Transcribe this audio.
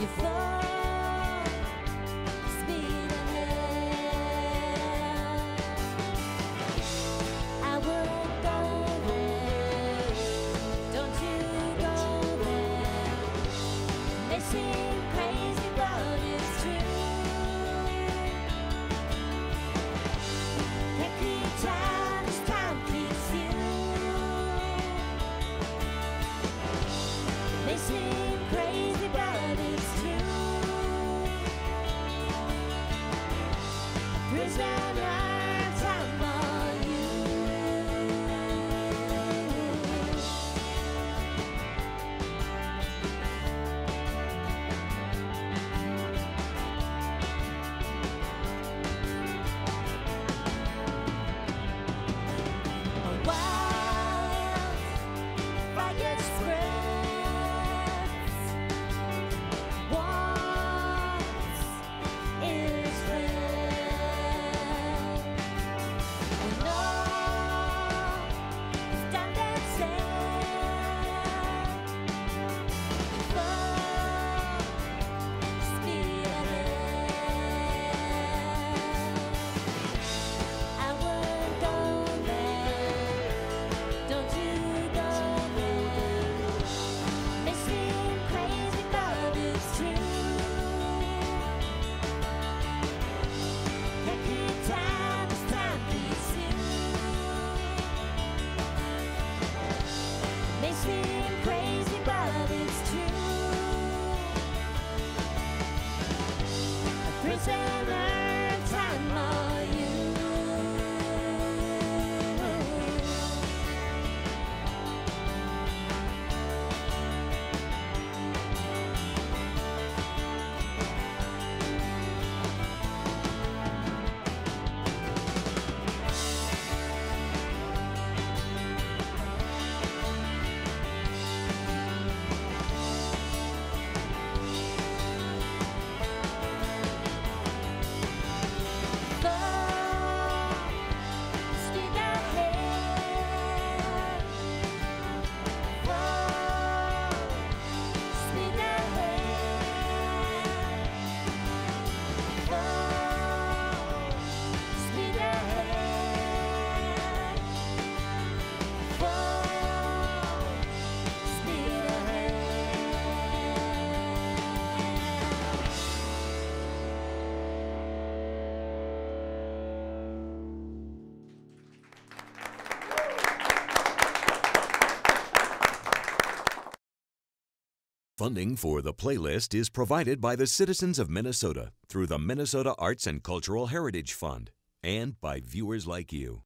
You thought and May seem crazy, but it's true. A. Funding for the playlist is provided by the citizens of Minnesota through the Minnesota Arts and Cultural Heritage Fund and by viewers like you.